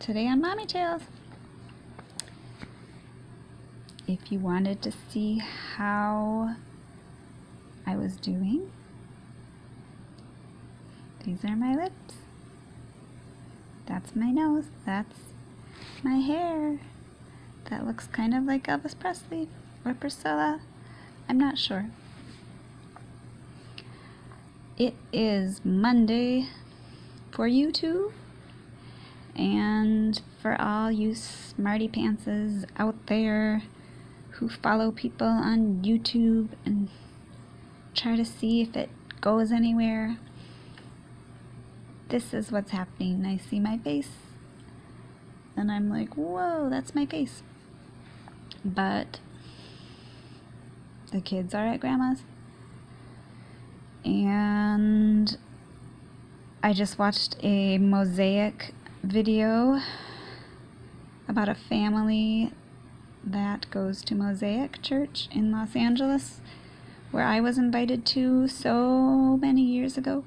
today on Mommy Tales. If you wanted to see how I was doing, these are my lips. That's my nose. That's my hair. That looks kind of like Elvis Presley or Priscilla. I'm not sure. It is Monday for YouTube and for all you smarty pantses out there who follow people on YouTube and try to see if it goes anywhere. This is what's happening. I see my face and I'm like, whoa, that's my face. But the kids are at grandma's and I just watched a mosaic video about a family that goes to Mosaic Church in Los Angeles, where I was invited to so many years ago.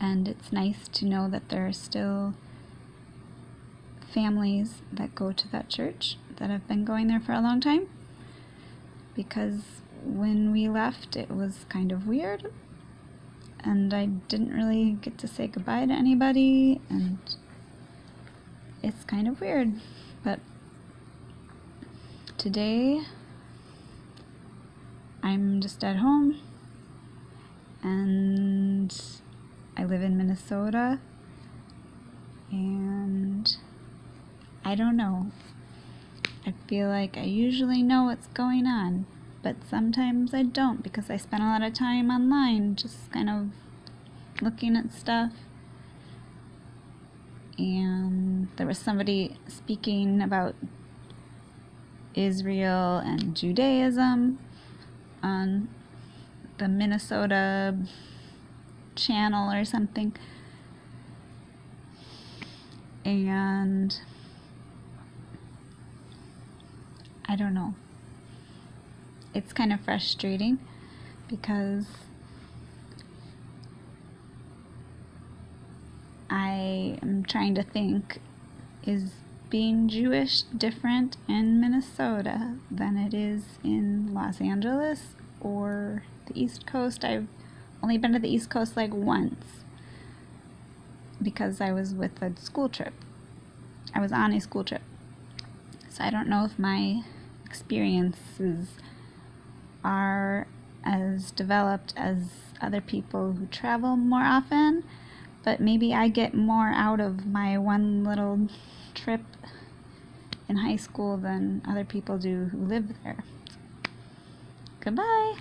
And it's nice to know that there are still families that go to that church that have been going there for a long time. Because when we left, it was kind of weird and I didn't really get to say goodbye to anybody, and it's kind of weird. But today, I'm just at home, and I live in Minnesota, and I don't know. I feel like I usually know what's going on but sometimes I don't because I spend a lot of time online just kind of looking at stuff. And there was somebody speaking about Israel and Judaism on the Minnesota channel or something. And I don't know it's kind of frustrating because I am trying to think is being Jewish different in Minnesota than it is in Los Angeles or the East Coast? I've only been to the East Coast like once because I was with a school trip. I was on a school trip. So I don't know if my experiences developed as other people who travel more often, but maybe I get more out of my one little trip in high school than other people do who live there. Goodbye.